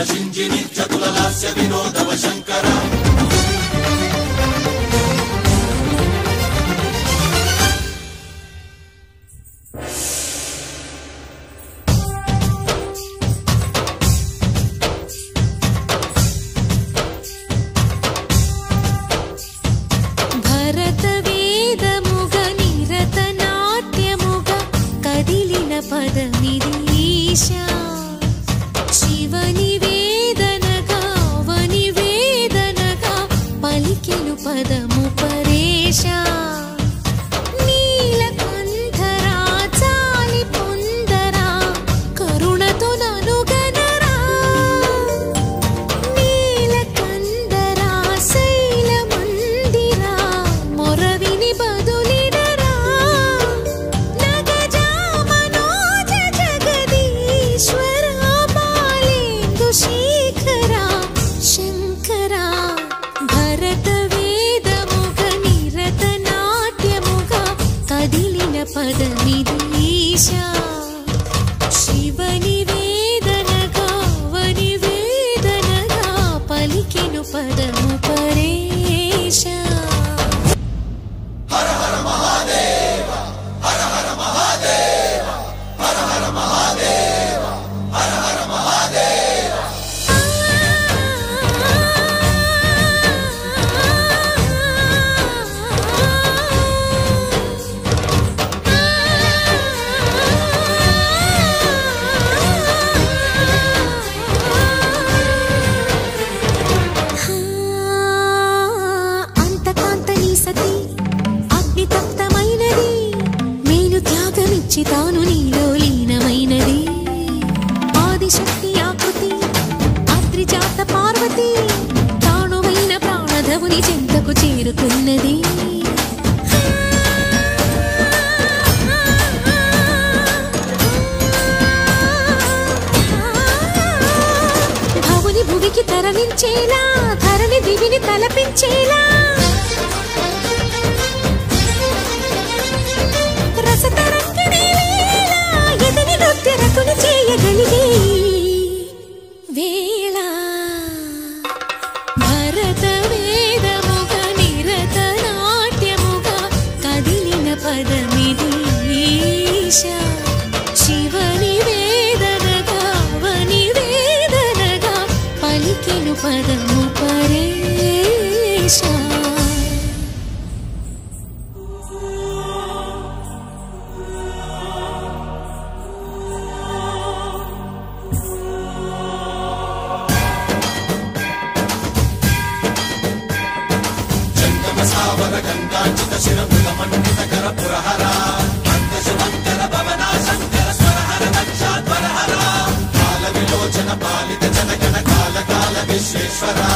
భరత వేదముగ లాస్య వినోదవ శంకర. పదమిది ఈశా శివని परीशा पदनिदिशा। शिवनिवेदन कावनि वेदनगा पदमु త్యాగమిచ్చి తాను నీలో లీనమైనది. ఆదిశక్తి ఆకృతి అద్రిజాత పార్వతి తానువైన ప్రాణధవుని చెంతకు చేరుకున్నది. భవుని భువికి తరలించేలా ధరణి దివిని తలపించేలా కదిలిన శివని వేదనగా వని వేదనగా పలికెను పదము విశ్వేశ్వరా